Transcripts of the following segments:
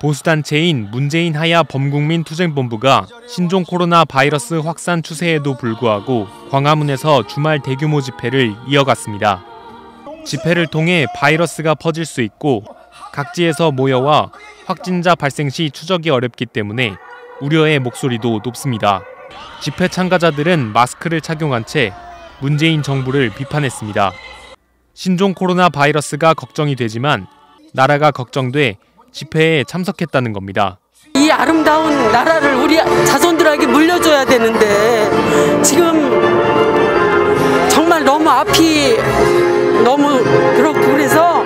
보수단체인 문재인 하야 범국민 투쟁본부가 신종 코로나 바이러스 확산 추세에도 불구하고 광화문에서 주말 대규모 집회를 이어갔습니다. 집회를 통해 바이러스가 퍼질 수 있고 각지에서 모여와 확진자 발생 시 추적이 어렵기 때문에 우려의 목소리도 높습니다. 집회 참가자들은 마스크를 착용한 채 문재인 정부를 비판했습니다. 신종 코로나 바이러스가 걱정이 되지만 나라가 걱정돼 집회에 참석했다는 겁니다. 이 아름다운 나라를 우리 자손들에게 물려줘야 되는데 지금 정말 너무 앞이 너무 그렇고 그래서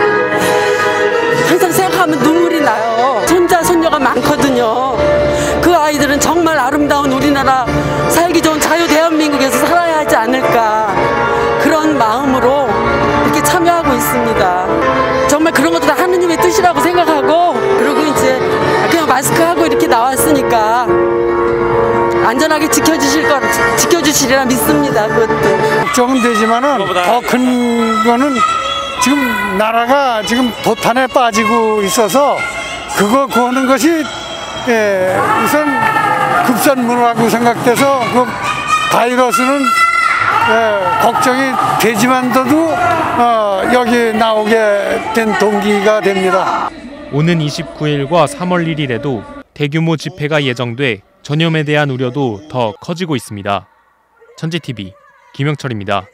항상 생각하면 눈물이 나요. 손자 손녀가 많거든요. 그 아이들은 정말 아름다운 우리나라 살기 좋은 자유 대한민국에서 살아야 하지 않을까 그런 마음으로 이렇게 참여하고 있습니다. 그런 것도 다 하느님의 뜻이라고 생각하고 그리고 이제 그냥 마스크 하고 이렇게 나왔으니까 안전하게 지켜주실 거 지켜주시리라 믿습니다. 그것도. 걱정은 되지만은 더 큰 거는 지금 나라가 지금 도탄에 빠지고 있어서 그거 구하는 것이 예, 우선 급선무라고 생각돼서 그 바이러스는 예, 걱정이 되지만서도 어, 여기 나오게 된 동기가 됩니다. 오는 29일과 3월 1일에도 대규모 집회가 예정돼 전염에 대한 우려도 더 커지고 있습니다. 천지TV 김영철입니다.